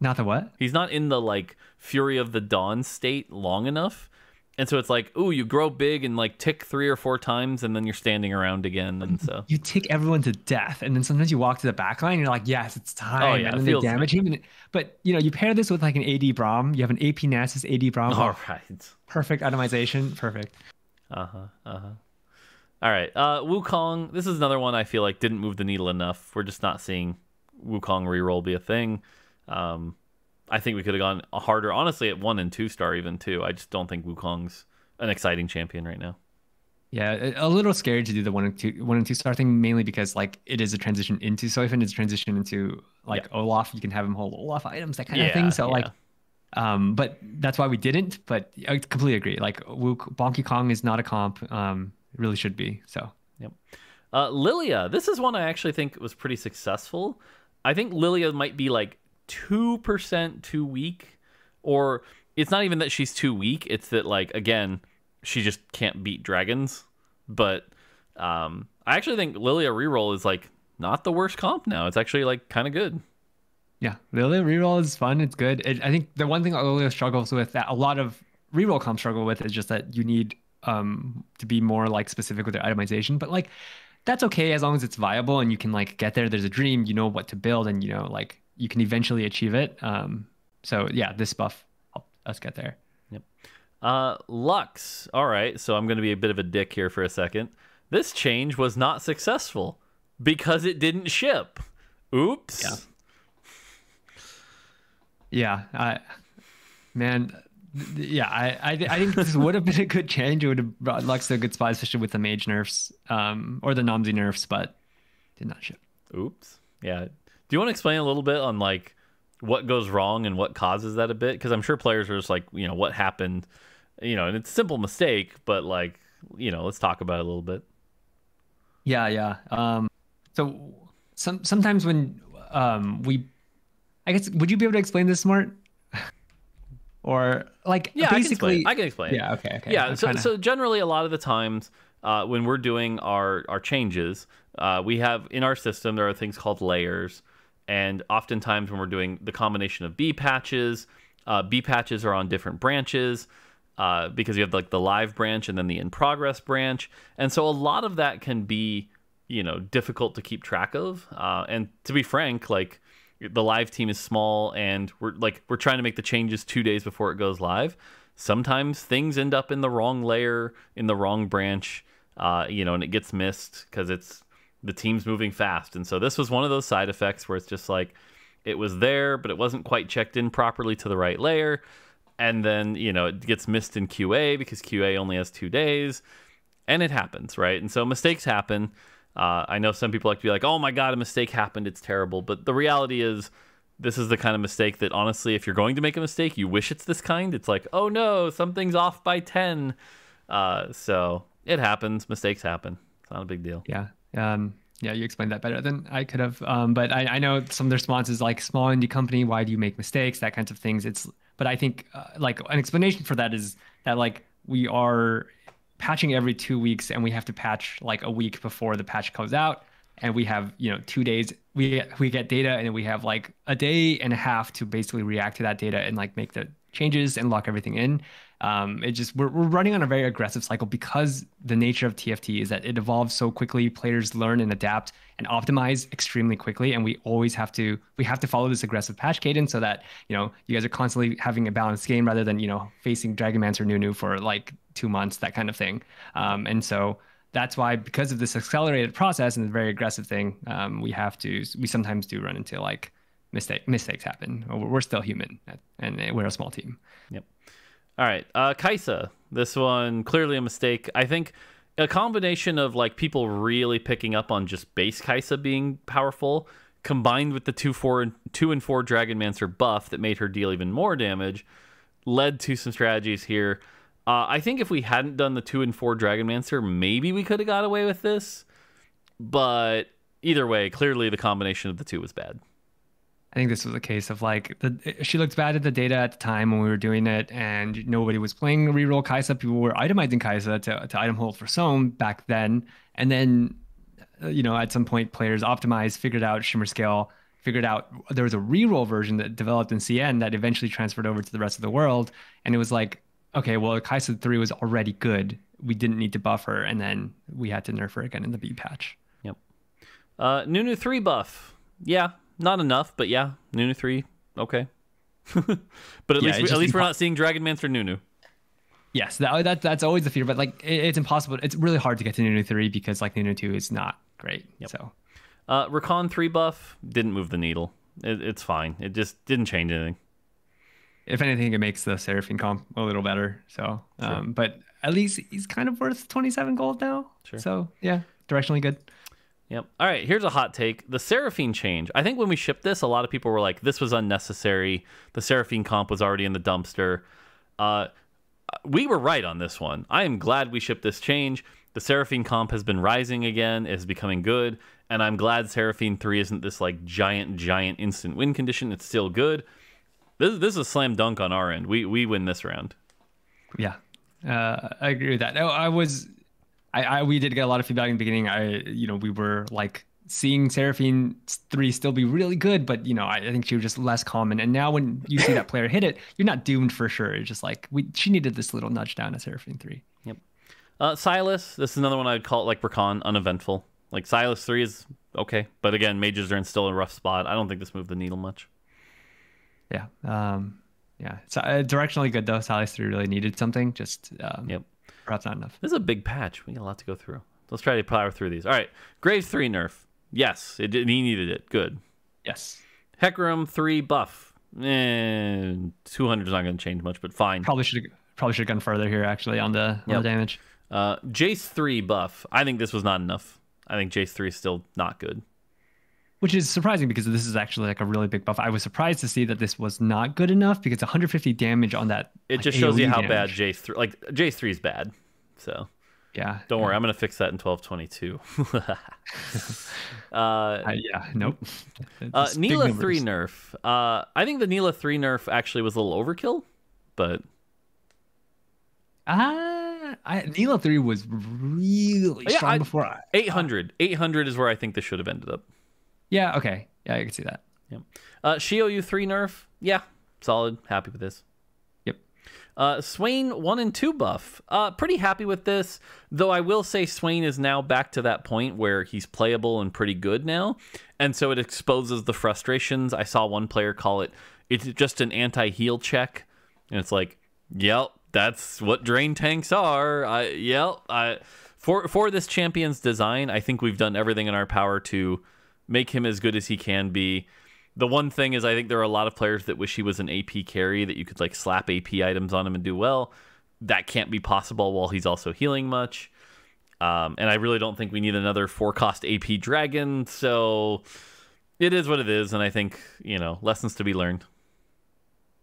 not the what He's not in the like Fury of the Dawn state long enough. And so it's like, ooh, you grow big and like tick three or four times, and then you're standing around again, and so you tick everyone to death, and then sometimes you walk to the back line, and you're like, yes, it's time. Oh, yeah, and then they damage him. And, but you know, you pair this with like an AD Braum, you have an AP Nasus AD Braum. all right, Perfect itemization. Perfect. uh huh, uh huh. All right, uh, Wukong. This is another one I feel like didn't move the needle enough. We're just not seeing Wukong reroll be a thing. Um, I think we could have gone harder, honestly, at one and two star even too. I just don't think Wukong's an exciting champion right now. Yeah, a little scary to do the one and two one and two star thing, mainly because like it is a transition into Sy'fen, it's a transition into like Olaf. You can have him hold Olaf items, that kind of thing. So like um, but that's why we didn't. But I completely agree. Like Wuk Bonky Kong is not a comp. Um, it really should be. So Uh, Lilia, this is one I actually think was pretty successful. I think Lilia might be like 2% too weak, or it's not even that she's too weak, it's that, like, again, she just can't beat dragons. But um, I actually think Lilia reroll is like not the worst comp now. It's actually like kind of good. Yeah, Lilia reroll is fun. It's good. It, I think the one thing Lilia struggles with that a lot of reroll comps struggle with is just that you need um to be more like specific with their itemization. But like that's okay as long as it's viable and you can like get there. There's a dream. You know what to build, and you know like you can eventually achieve it. Um, so yeah, this buff helped us get there. Uh, Lux. All right, so I'm going to be a bit of a dick here for a second. This change was not successful because it didn't ship. Oops. Yeah. Yeah, I, man, yeah, I I, I think this would have been a good change. It would have brought Lux to a good spot, especially with the mage nerfs, um, or the Nomsy nerfs, but did not ship. Oops. Yeah. Do you want to explain a little bit on like what goes wrong and what causes that a bit? Because I'm sure players are just like, you know, what happened, you know, and it's a simple mistake, but like, you know, let's talk about it a little bit. Yeah, yeah. Um, so some sometimes when um we, I guess, would you be able to explain this smart? Or like Yeah, basically, I can explain. I can explain. yeah, okay, okay. yeah I'm so, kinda- so generally a lot of the times uh, when we're doing our our changes uh, we have in our system there are things called layers and oftentimes when we're doing the combination of b patches uh, b patches are on different branches uh, because you have like the live branch and then the in progress branch and so a lot of that can be you know difficult to keep track of uh, and to be frank like the live team is small and we're like we're trying to make the changes two days before it goes live sometimes things end up in the wrong layer in the wrong branch uh, you know and it gets missed because it's the team's moving fast and so this was one of those side effects where it's just like it was there but it wasn't quite checked in properly to the right layer and then you know it gets missed in qa because qa only has two days and it happens, right? And so mistakes happen. Uh, I know some people like to be like, "Oh my god, a mistake happened. It's terrible." But the reality is, this is the kind of mistake that honestly, if you're going to make a mistake, you wish it's this kind. It's like, "Oh no, something's off by ten. Uh, so it happens. Mistakes happen. It's not a big deal. Yeah. Um, yeah, you explained that better than I could have. Um, but I, I know some of the responses like small indie company, why do you make mistakes? That kinds of things. It's, but I think uh, like an explanation for that is that like we are patching every two weeks and we have to patch like a week before the patch comes out. And we have, you know, two days, we, we get data and we have like a day and a half to basically react to that data and like make the changes and lock everything in. Um, it just we're, we're running on a very aggressive cycle because the nature of TFT is that it evolves so quickly. Players learn and adapt and optimize extremely quickly, and we always have to we have to follow this aggressive patch cadence so that you know you guys are constantly having a balanced game rather than you know facing Dragonmancer Nunu for like two months that kind of thing. Um, and so that's why because of this accelerated process and the very aggressive thing, um, we have to we sometimes do run into like mistake mistakes happen. We're still human, and we're a small team. Yep. All right, uh, Kai'Sa. This one clearly a mistake. I think a combination of like people really picking up on just base Kai'Sa being powerful, combined with the two four two and four Dragonmancer buff that made her deal even more damage, led to some strategies here. Uh, I think if we hadn't done the two and four Dragonmancer, maybe we could have got away with this. But either way, clearly the combination of the two was bad. I think this was a case of like the, she looked bad at the data at the time when we were doing it, and nobody was playing reroll Kai'Sa. People were itemizing Kai'Sa to, to item hold for Sohm back then, and then uh, you know at some point players optimized, figured out Shimmer Scale, figured out there was a reroll version that developed in CN that eventually transferred over to the rest of the world, and it was like okay, well Kai'Sa three was already good. We didn't need to buff her, and then we had to nerf her again in the B patch. Yep. Uh, Nunu three buff. Yeah, not enough, but yeah, Nunu three, okay. but at Yeah, least we, at least we're not seeing Dragon Dragonmancer Nunu. Yes, that, that that's always the fear, but like it, it's impossible. It's really hard to get to Nunu three because like Nunu two is not great. So Uh, Rakan three buff didn't move the needle. It, it's fine. It just didn't change anything. if anything, it makes the Seraphine comp a little better. So, um, but at least he's kind of worth twenty seven gold now. Sure. So yeah, directionally good. Yep. All right. Here's a hot take: the Seraphine change. I think when we shipped this, a lot of people were like, "This was unnecessary." The Seraphine comp was already in the dumpster. Uh, we were right on this one. I am glad we shipped this change. The Seraphine comp has been rising again, is becoming good, and I'm glad Seraphine 3 isn't this like giant, giant instant win condition. It's still good. This, this is a slam dunk on our end. We we win this round. Yeah, uh, I agree with that. I was, I, I we did get a lot of feedback in the beginning. I you know we were like seeing Seraphine three still be really good, but you know I, I think she was just less common. And now when you see that player hit it, you're not doomed for sure. It's just like we she needed this little nudge down to Seraphine three. Yep. Uh, Sylas, this is another one I'd call it like Rakan, uneventful. Like Sylas 3 is okay, but again, mages are in still a rough spot. I don't think this moved the needle much. Yeah. Um, yeah. So uh, directionally good though. Sylas three really needed something. Just um, Yep. Perhaps not enough. This is a big patch. We got a lot to go through. Let's try to power through these. All right. Grave 3 nerf. Yes, it did, he needed it. Good. Yes. Hecarim 3 buff. eh, 200 is not going to change much, but fine. Probably should probably should have gone further here actually on the, on Yep. the damage. Uh, Jace 3 buff. I think this was not enough. I think Jace 3 is still not good. Which is surprising because this is actually like a really big buff. I was surprised to see that this was not good enough because 150 damage on that. It like, just shows you AoE how bad J three like Jace 3 is bad. So, Yeah. don't worry, I'm going to fix that in 1222. uh Uh, yeah. Nope. Uh, It's big Nilah numbers. 3 nerf. Uh, I think the Nilah 3 nerf actually was a little overkill, but Ah, I, Nilah three was really Yeah, strong I- before. I, 800. 800 is where I think this should have ended up. Yeah. Okay. Yeah, I can see that. Yep. Uh, Shio U 3 nerf. Yeah, solid. Happy with this. Yep. Uh, Swain 1 and 2 buff. Uh, pretty happy with this, though I will say Swain is now back to that point where he's playable and pretty good now. And so it exposes the frustrations. I saw one player call it, it's just an anti heal check. And it's like, yep, that's what drain tanks are. I, yep. I, for, for this champion's design, I think we've done everything in our power to make him as good as he can be. The one thing is, I think there are a lot of players that wish he was an AP carry that you could like slap AP items on him and do well. That can't be possible while he's also healing much. Um, and I really don't think we need another four cost AP dragon. So it is what it is. And I think, you know, lessons to be learned.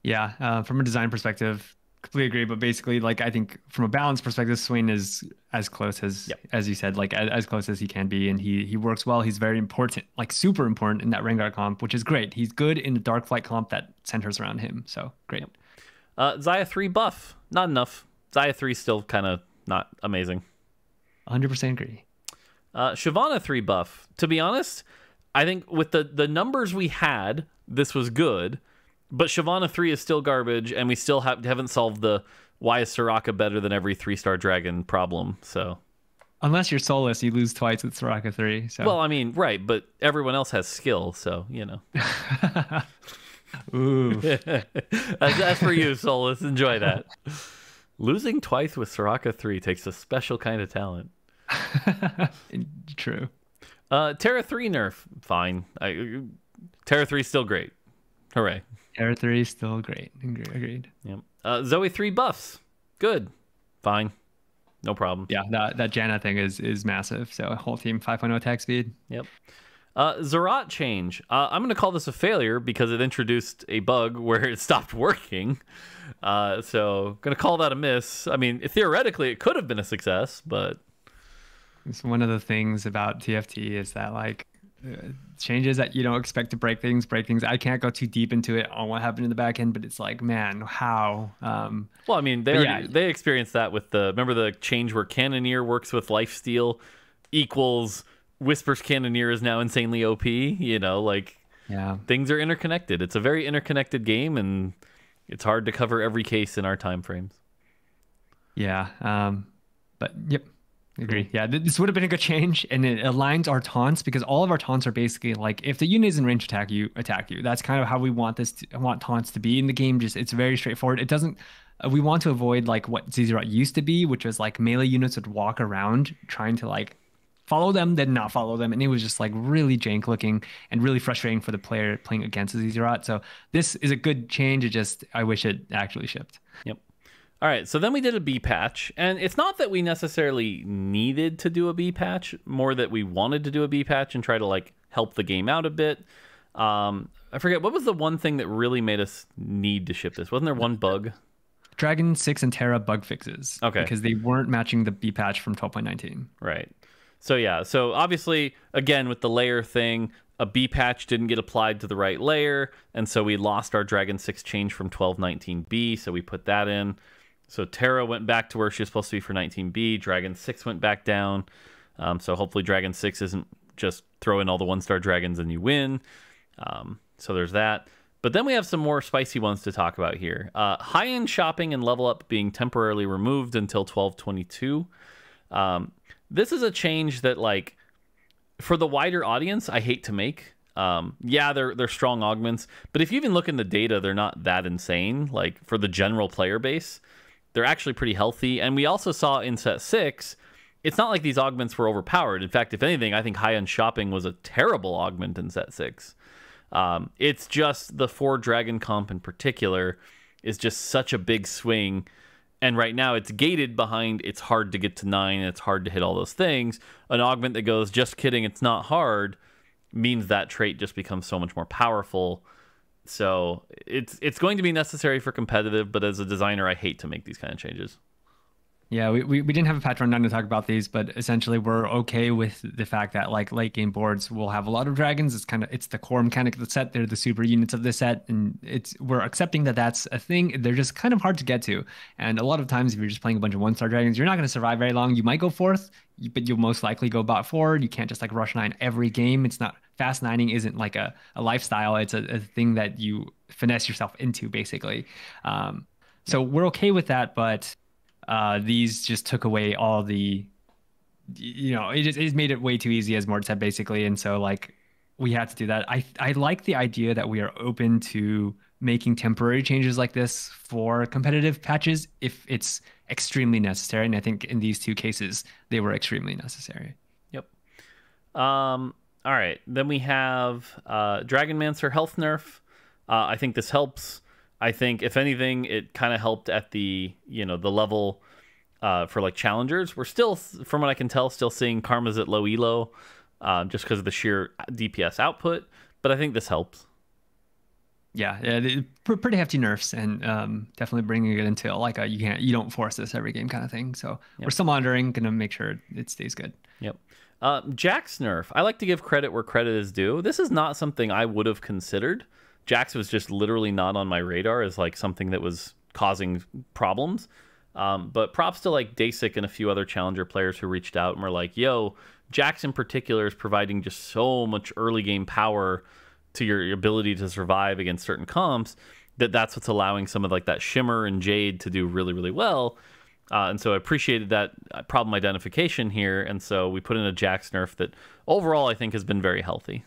Yeah. Uh, from a design perspective, completely agree. But basically, like I think from a balance perspective, Swain is as close as Yep. as you said, like as, as close as he can be, and he he works well. He's very important, like super important in that Rengar comp, which is great. He's good in the Darkflight comp that centers around him. So great. Uh, Xayah 3 buff. Not enough. Xayah 3 still kind of not amazing. 100% agree. Uh, Shyvana 3 buff. To be honest, I think with the, the numbers we had, this was good. But Shyvana 3 is still garbage, and we still have, haven't solved the why is Soraka better than every three star dragon problem. So, Unless you're soulless, you lose twice with Soraka three. So well, I mean, right, but everyone else has skill, so, you know. ooh, that's, that's for you, Solus. Enjoy that. Losing twice with Soraka 3 takes a special kind of talent. true. Uh, Terra 3 nerf, fine. I, Terra 3 still great. Hooray. Terra three still great. Agreed. Yep. Uh, Zoe 3 buffs, good. Fine. No problem. Yeah, that that Janna thing is is massive. So whole team 5.0 attack speed. Yep. Uh, Zz'Rot change. Uh, I'm going to call this a failure because it introduced a bug where it stopped working. Uh, so, going to call that a miss. I mean, theoretically, it could have been a success, but It's one of the things about TFT is that like changes that you don't expect to break things, break things. I can't go too deep into it on what happened in the back end, but it's like, man, how? Um, well, I mean, they already, yeah. they experienced that with the remember the change where Cannoneer works with Lifesteal equals Whispers Cannoneer is now insanely OP. You know, like yeah, things are interconnected. It's a very interconnected game, and it's hard to cover every case in our time frames. yeah. Um, but yep, agree. Yeah, this would have been a good change, and it aligns our taunts because all of our taunts are basically like if the unit is in range attack you, attack you. That's kind of how we want this. To, want taunts to be in the game. Just it's very straightforward. It doesn't. Uh, we want to avoid like what Zz'Rot used to be, which was like melee units would walk around trying to like follow them, then not follow them, and it was just like really jank looking and really frustrating for the player playing against Zz'Rot. So this is a good change. It just I wish it actually shipped. Yep. All right, so then we did a B patch, and it's not that we necessarily needed to do a B patch, more that we wanted to do a B patch and try to like help the game out a bit. Um, I forget what was the one thing that really made us need to ship this. Wasn't there one bug? Dragon 6 and Terra bug fixes. Okay. Because they weren't matching the B patch from 12.19. Right. So yeah, so obviously again with the layer thing, a B patch didn't get applied to the right layer, and so we lost our Dragon 6 change from 1219B, so we put that in. So Terra went back to where she was supposed to be for 19B. Dragon 6 went back down. Um, so hopefully Dragon 6 isn't just throw in all the one star dragons and you win. Um, so there's that. But then we have some more spicy ones to talk about here. Uh, high end shopping and level up being temporarily removed until 1222. Um, this is a change that, like, for the wider audience, I hate to make. Um, yeah, they're they're strong augments, but if you even look in the data, they're not that insane. Like for the general player base, they're actually pretty healthy. And we also saw in set six, it's not like these augments were overpowered. In fact, if anything, I think high end shopping was a terrible augment in set six. Um, it's just the four dragon comp in particular is just such a big swing. And right now it's gated behind it's hard to get to nine, it's hard to hit all those things. An augment that goes, just kidding, it's not hard, means that trait just becomes so much more powerful. So it's it's going to be necessary for competitive, but as a designer, I hate to make these kind of changes. Yeah, we, we, we didn't have a patch rundown to talk about these, but essentially we're okay with the fact that like late game boards will have a lot of dragons. It's kind of it's the core mechanic of the set. They're the super units of the set, and it's we're accepting that that's a thing. They're just kind of hard to get to, and a lot of times if you're just playing a bunch of one star dragons, you're not going to survive very long. You might go fourth, but you'll most likely go bot forward. You can't just like rush nine every game. It's not fast nining isn't like a, a lifestyle. It's a, a thing that you finesse yourself into basically. Um, so we're okay with that, but uh, these just took away all the, you know, it just it made it way too easy, as Mort said, basically. And so like we had to do that. I I like the idea that we are open to making temporary changes like this for competitive patches if it's extremely necessary. And I think in these two cases, they were extremely necessary. Yep. Um. All right. Then we have uh, Dragonmancer health nerf. Uh, I think this helps. I think if anything, it kind of helped at the you know the level uh, for like challengers. We're still, from what I can tell, still seeing karmas at low elo, uh, just because of the sheer DPS output. But I think this helps. Yeah, yeah, pretty hefty nerfs, and um, definitely bringing it into like a you can't you don't force this every game kind of thing. So yep. we're still monitoring, gonna make sure it stays good. Yep. Uh, Jax nerf. I like to give credit where credit is due. This is not something I would have considered. Jax was just literally not on my radar as like something that was causing problems. Um, but props to like Dasik and a few other challenger players who reached out and were like, "Yo, Jax in particular is providing just so much early game power to your ability to survive against certain comps that that's what's allowing some of like that Shimmer and Jade to do really really well." Uh, and so I appreciated that uh, problem identification here, and so we put in a Jax nerf that overall I think has been very healthy.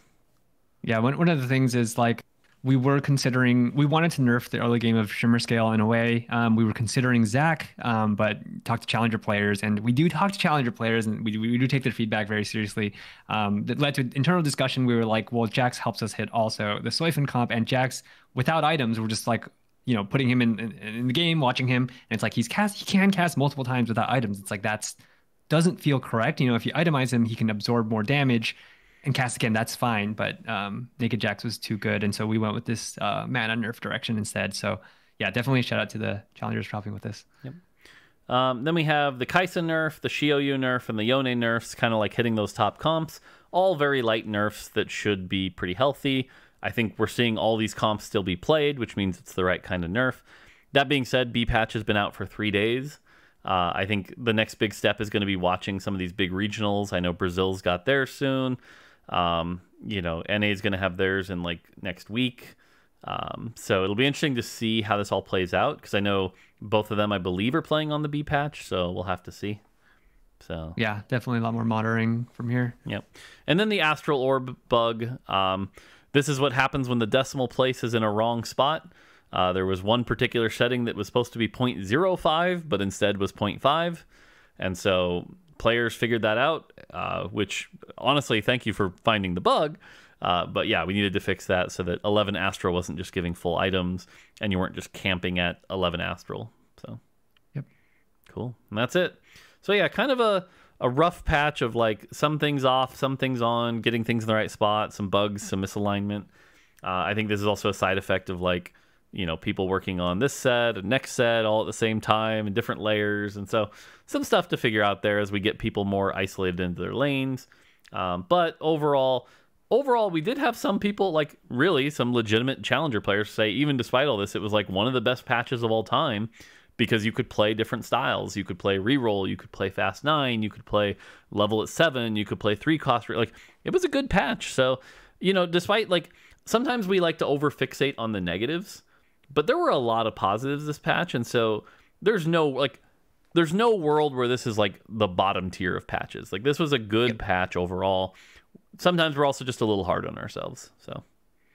Yeah, one one of the things is like we were considering we wanted to nerf the early game of Shimmer Scale in a way. Um, we were considering Zac um, but talk to challenger players, and we do talk to challenger players, and we, we do take their feedback very seriously. Um, that led to internal discussion. We were like, well, Jax helps us hit also the Sy'fen comp, and Jax without items, we're just like you know putting him in, in, in the game, watching him, and it's like he's cast he can cast multiple times without items. It's like that's doesn't feel correct. You know, if you itemize him, he can absorb more damage and cast again, that's fine. But um, Naked Jax was too good, and so we went with this uh, mana nerf direction instead. So yeah, definitely shout out to the challengers dropping with this. Yep. Um, then we have the Kai'Sa nerf, the Xiaoyu nerf, and the Yone nerfs, kind of like hitting those top comps. All very light nerfs that should be pretty healthy. I think we're seeing all these comps still be played, which means it's the right kind of nerf. That being said, B patch has been out for three days. Uh, I think the next big step is going to be watching some of these big regionals. I know Brazil's got theirs soon. Um, you know, NA is going to have theirs in like next week. Um, so it'll be interesting to see how this all plays out because I know both of them, I believe, are playing on the B patch. So we'll have to see. So yeah, definitely a lot more monitoring from here. Yep. And then the astral orb bug. Um, this is what happens when the decimal place is in a wrong spot. Uh, there was one particular setting that was supposed to be 0.05, but instead was 0.5. And so players figured that out, uh, which honestly, thank you for finding the bug. Uh, but yeah, we needed to fix that so that 11 Astral wasn't just giving full items and you weren't just camping at 11 Astral. So, yep. Cool. And that's it. So, yeah, kind of a, a rough patch of like some things off, some things on, getting things in the right spot, some bugs, some misalignment. Uh, I think this is also a side effect of like you know people working on this set and next set all at the same time and different layers. And so some stuff to figure out there as we get people more isolated into their lanes. Um, but overall overall we did have some people like really some legitimate challenger players say even despite all this it was like one of the best patches of all time because you could play different styles you could play reroll you could play fast nine you could play level at seven you could play three cost like it was a good patch so you know despite like sometimes we like to over fixate on the negatives but there were a lot of positives this patch, and so there's no like there's no world where this is like the bottom tier of patches. Like this was a good patch overall. Sometimes we're also just a little hard on ourselves. So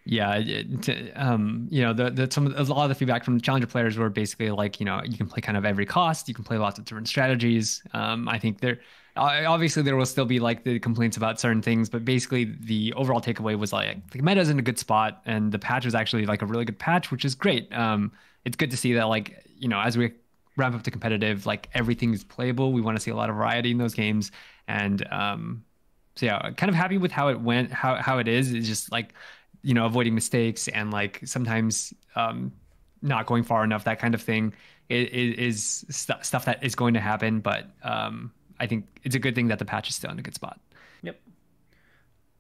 yeah, it, um, you know, the, the some a lot of the feedback from the challenger players were basically like, you know, you can play kind of every cost, you can play lots of different strategies. Um, I think there obviously there will still be like the complaints about certain things, but basically the overall takeaway was like the meta is in a good spot, and the patch was actually like a really good patch, which is great. Um, it's good to see that like you know as we ramp up to competitive, like everything is playable. We want to see a lot of variety in those games, and um, so yeah, kind of happy with how it went, how how it is. It's just like you know avoiding mistakes and like sometimes um, not going far enough, that kind of thing is, is st- stuff that is going to happen. But um, I think it's a good thing that the patch is still in a good spot. Yep.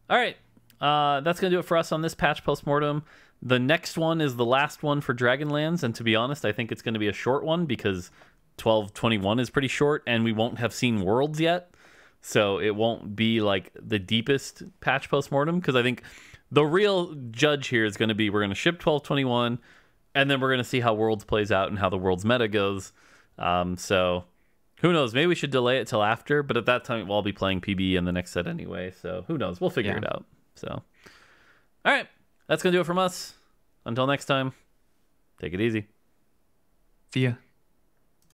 All right. Uh, that's to do it for us on this patch postmortem. The next one is the last one for Dragonlands. And to be honest, I think it's to be a short one because 1221 is pretty short and we won't have seen worlds yet. So it won't be like the deepest patch postmortem because I think the real judge here is going to be we're going to ship 1221 and then we're going to see how worlds plays out and how the world's meta goes. Um, so who knows? Maybe we should delay it till after, but at that time we'll all be playing PB in the next set anyway. So who knows? We'll figure yeah. it out. So, all right, that's gonna do it from us. Until next time, take it easy. See ya.